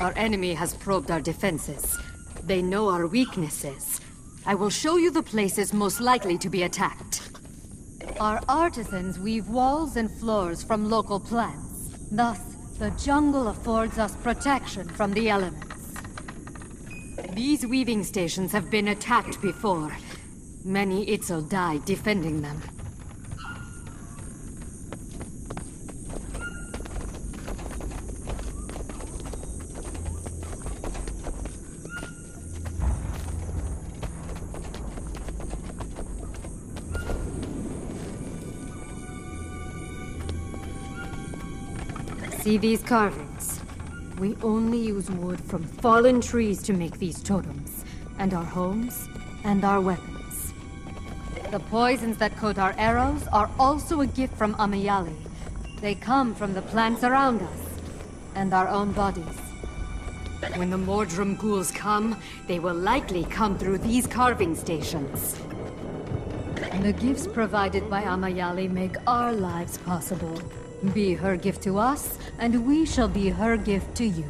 Our enemy has probed our defenses. They know our weaknesses. I will show you the places most likely to be attacked. Our artisans weave walls and floors from local plants. Thus, the jungle affords us protection from the elements. These weaving stations have been attacked before. Many Itzel died defending them. See these carvings? We only use wood from fallen trees to make these totems, and our homes, and our weapons. The poisons that coat our arrows are also a gift from Amayali. They come from the plants around us, and our own bodies. When the Mordrem ghouls come, they will likely come through these carving stations. The gifts provided by Amayali make our lives possible. Be her gift to us, and we shall be her gift to you.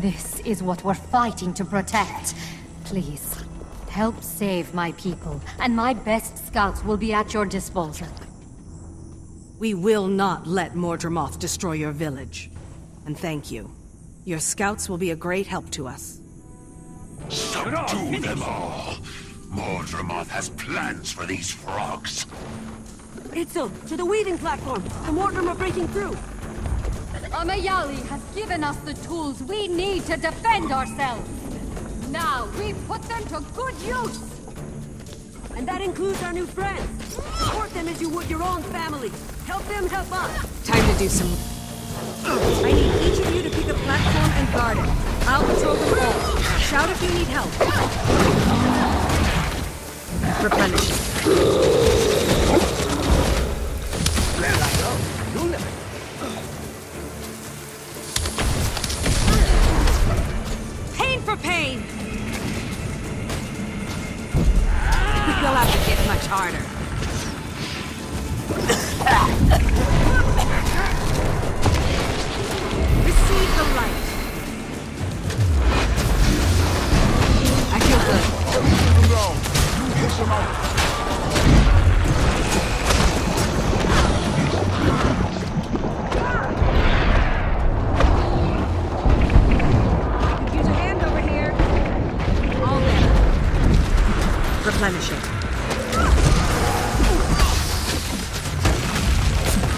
This is what we're fighting to protect. Please, help save my people, and my best scouts will be at your disposal. We will not let Mordremoth destroy your village. And thank you. Your scouts will be a great help to us. Subdue them all! Mordremoth has plans for these frogs. Itzel, to the weaving platform! The Mordrem are breaking through! Amayali has given us the tools we need to defend ourselves! Now, we put them to good use! And that includes our new friends! Support them as you would your own family! Help them help us! Time to do some... I need each of you to pick a platform and guard it. I'll patrol them all. Shout if you need help. Replenish. Pain for pain! You'll have to get much harder. Use